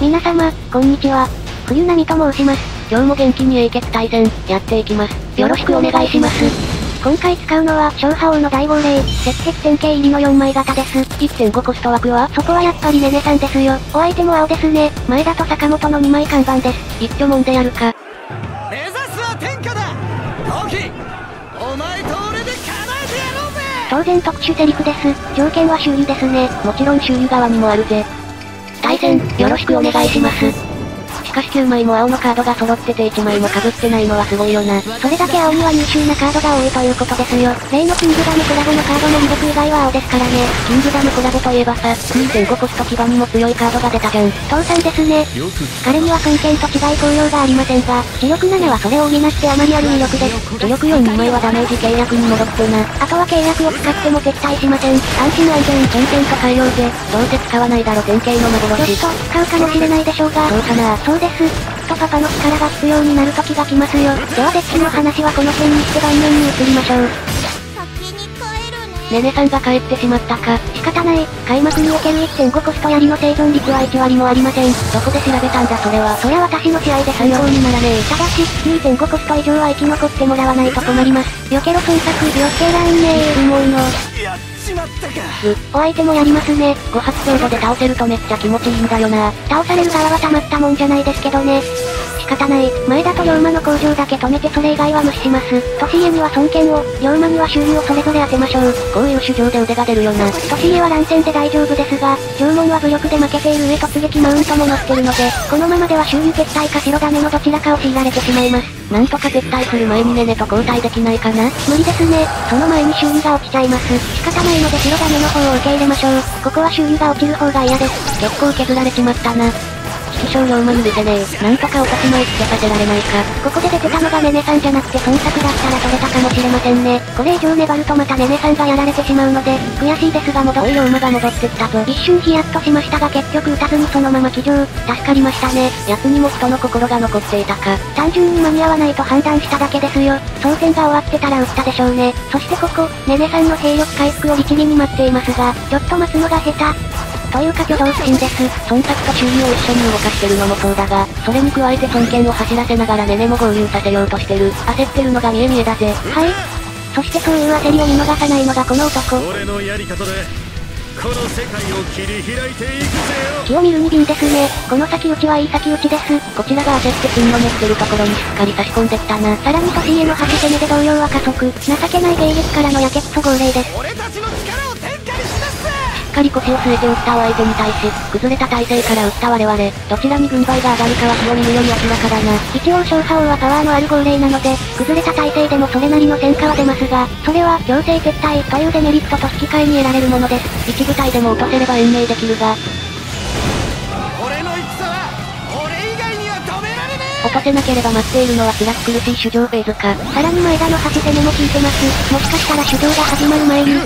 皆様、こんにちは。冬波と申します。今日も元気に英傑対戦、やっていきます。よろしくお願いします。今回使うのは、小波王の大号令、石壁典型入りの4枚型です。1.5コスト枠はそこはやっぱりネネさんですよ。お相手も青ですね。前田と坂本の2枚看板です。一挙もんでやるか。目指すは天下だお前と俺で叶えてやろうぜ当然特殊セリフです。条件は周囲ですね。もちろん周囲側にもあるぜ。対戦、よろしくお願いします。しかし9枚も青のカードが揃ってて1枚も被ってないのはすごいよな。それだけ青には優秀なカードが多いということですよ。例のキングダムコラボのカードの魅力以外は青ですからね。キングダムコラボといえばさ、2.5コスト基盤にも強いカードが出たじゃん。父さんですね。彼には尊敬と違い効用がありませんが、磁力7はそれを補ってあまりある魅力です。磁力4 2枚はダメージ契約に戻ってな。あとは契約を使っても敵対しません。安心安全。点々と改良ぜ。どうせ使わないだろ典型の幻。ちょっと、使うかもしれないでしょうが。そうかなそうです。とパパの力が必要になる時が来ますよ。ではデッキの話はこの辺にして盤面に移りましょう。ネネさんが帰ってしまったか。仕方ない。開幕における1.5コストやりの生存率は1割もありません。どこで調べたんだそれは。そりゃ私の試合で参考にならねえ。ただし、2.5コスト以上は生き残ってもらわないと困ります。よけろ孫作、よけらんねえ。うもいの。しまったか。う、お相手もやりますね。5発強度で倒せるとめっちゃ気持ちいいんだよな。倒される側はたまったもんじゃないですけどね。方ない。前田と龍馬の工場だけ止めてそれ以外は無視します。年家には尊敬を、龍馬には周囲をそれぞれ当てましょう。こういう主張で腕が出るよな。年家は乱戦で大丈夫ですが、縄文は武力で負けている上突撃マウントも乗ってるので、このままでは周囲撤退か白種のどちらかを強いられてしまいます。なんとか撤退する前にネネと交代できないかな無理ですね。その前に周囲が落ちちゃいます。仕方ないので白種の方を受け入れましょう。ここは周囲が落ちる方が嫌です。結構削られちまったな。気象量も許せねえ。なんとかお立ち前ってさせられないか。ここで出てたのがネネさんじゃなくて孫作だったら取れたかもしれませんね。これ以上粘るとまたネネさんがやられてしまうので、悔しいですが戻おい龍馬が戻ってきたぞ。一瞬ヒヤッとしましたが結局打たずにそのまま騎乗。助かりましたね。奴にも人の心が残っていたか。単純に間に合わないと判断しただけですよ。操戦が終わってたら撃ったでしょうね。そしてここ、ネネさんの兵力回復を律儀に待っていますが、ちょっと待つのが下手。というか挙動不審です。忖度と周囲を一緒に動かしてるのもそうだが、それに加えて尊権を走らせながらネネも合流させようとしてる。焦ってるのが見え見えだぜ。はい。そしてそういう焦りを見逃さないのがこの男。俺のやり方で、この世界を切り開いていくぜよ気を見るに瓶ですね。この先打ちはいい先打ちです。こちらが焦って金の熱ってるところにしっかり差し込んできたな。さらに年への端攻めで動揺は加速。情けない芸術からのやけくそ号令です。俺たちの力かり腰を据えて打ったお相手に対し、崩れた体勢から打った我々、どちらに軍配が上がるかは火を見るより明らかだな。一応勝破王はパワーのある号令なので、崩れた体勢でもそれなりの戦果は出ますが、それは強制撤退というデメリットと引き換えに得られるものです。一部隊でも落とせれば延命できるが、落とせなければ待っているのは辛く苦しい主情フェーズか。さらに前田の端攻めも効いてます。もしかしたら主張が始まる前に、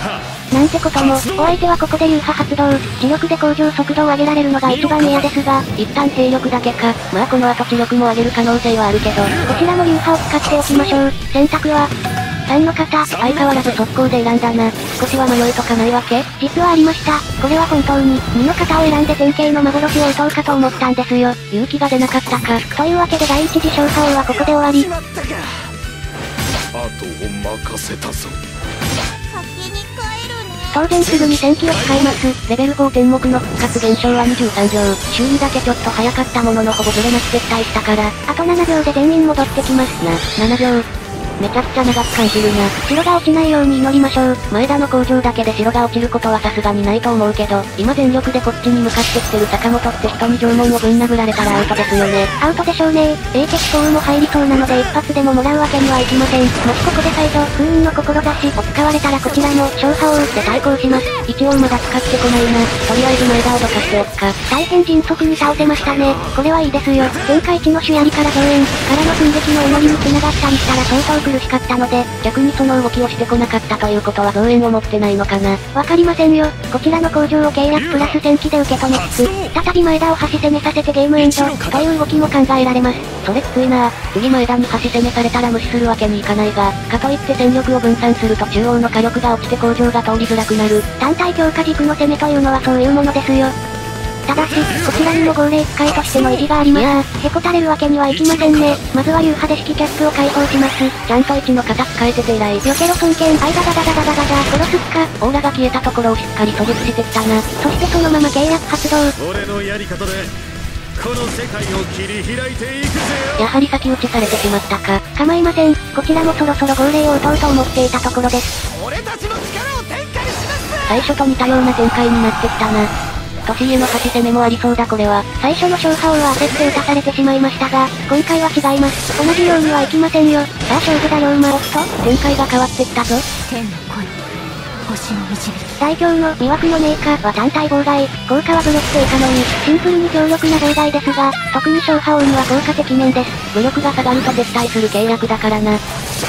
なんてことも、お相手はここで流派発動、磁力で向上速度を上げられるのが一番嫌ですが、一旦勢力だけか、まあこの後知力も上げる可能性はあるけど、こちらの流派を使っておきましょう。選択は、3の方、相変わらず速攻で選んだな。少しは迷い。とかない。わけ実はありました。これは本当に、2の方を選んで典型の幻を打とうかと思ったんですよ。勇気が出なかったか。とい。うわけで第一次勝破王はここで終わり。あとを任せたぞ。当然すぐに戦機を使います。レベル4天目の復活現象は23秒。修理だけちょっと早かったもののほぼずれなく撤退したから。あと7秒で全員戻ってきますな。7秒。めちゃくちゃ長く感じるな。白が落ちないように祈りましょう。前田の工場だけで白が落ちることはさすがにないと思うけど、今全力でこっちに向かってきてる坂本って人に縄文をぶん殴られたらアウトですよね。アウトでしょうね。英傑降雨も入りそうなので一発でももらうわけにはいきません。もしここで再度、封印の志を使われたらこちらも、勝破を打って対抗します。一応まだ使ってこないな。とりあえず前田をどかしておくか。大変迅速に倒せましたね。これはいいですよ。前回地の主槍から増援、からの寸劇の重りに繋がったりしたら相当苦しかったので、逆にその動きをしてこなかったということは増援を持ってないのかな。わかりませんよ。こちらの工場を契約プラス戦機で受け止めつつ、再び前田を端攻めさせてゲームエンド、という動きも考えられます。それきついな次前田に端攻めされたら無視するわけにいかないが、かといって戦力を分散すると中央の火力が落ちて工場が通りづらくなる。単体強化軸の攻めというのはそういうものですよ。ただし、こちららにも号令使いとしての意地がありますへこたれるわけにはいきませんね。まずは U 派で式キャップを解放します。ちゃんと1の型使えてて偉い。避けろ尊敬、あいだだだだだだだだ、殺すっか。オーラが消えたところをしっかり狙撃してきたな。そしてそのまま契約発動。俺のやり方でこの世界を切り開いていくぜやはり先打ちされてしまったか。構いません。こちらもそろそろ号令を打とうと思っていたところです。俺たちの力を天下にします最初と似たような展開になってきたな。年への端攻めもありそうだこれは。最初の勝敗は焦って打たされてしまいましたが、今回は違います。同じようにはいきませんよ。さあ勝負だ龍馬。おっと展開が変わってきたぞ。天の声星の導き最強の魅惑のメーカーは単体妨害。効果はブロック以下のみ。シンプルに強力な妨害ですが、特に勝敗王には効果的面です。武力が下がると撤退する契約だからな。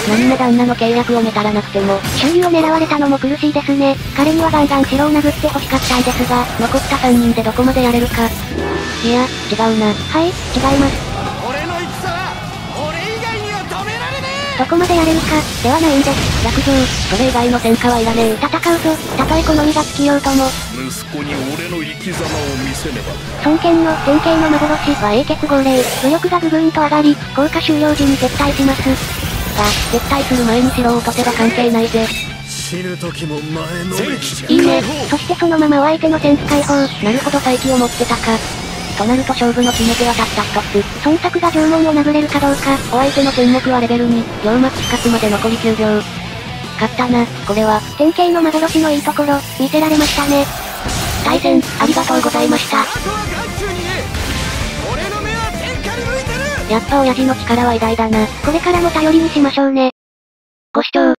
何も旦那の契約をめたらなくても、周囲を狙われたのも苦しいですね。彼にはガンガン城を殴って欲しかったんですが、残った3人でどこまでやれるか。いや、違うな。はい、違います。俺の戦は俺以外には止められねどこまでやれるか、ではないんです。約定、それ以外の戦果はいらねえ。戦うぞ、たとえ好みが尽きようとも、息子に俺の生き様を見せねば尊剣の典型の幻は英傑号令、武力がぐぐーんと上がり、効果終了時に撤退します。だ、撤退する前に城を落とせば関係ないぜ。死ぬ時も前のいいね。そしてそのままお相手のセンス解放。なるほど再起を持ってたか。となると勝負の決め手はたった一つ。忖度が縄文を殴れるかどうか。お相手の戦目はレベル2、両マッチ勝つまで残り9秒。勝ったな、これは。典型の幻のいいところ、見せられましたね。対戦、ありがとうございましたやっぱ親父の力は偉大だな。これからも頼りにしましょうね。ご視聴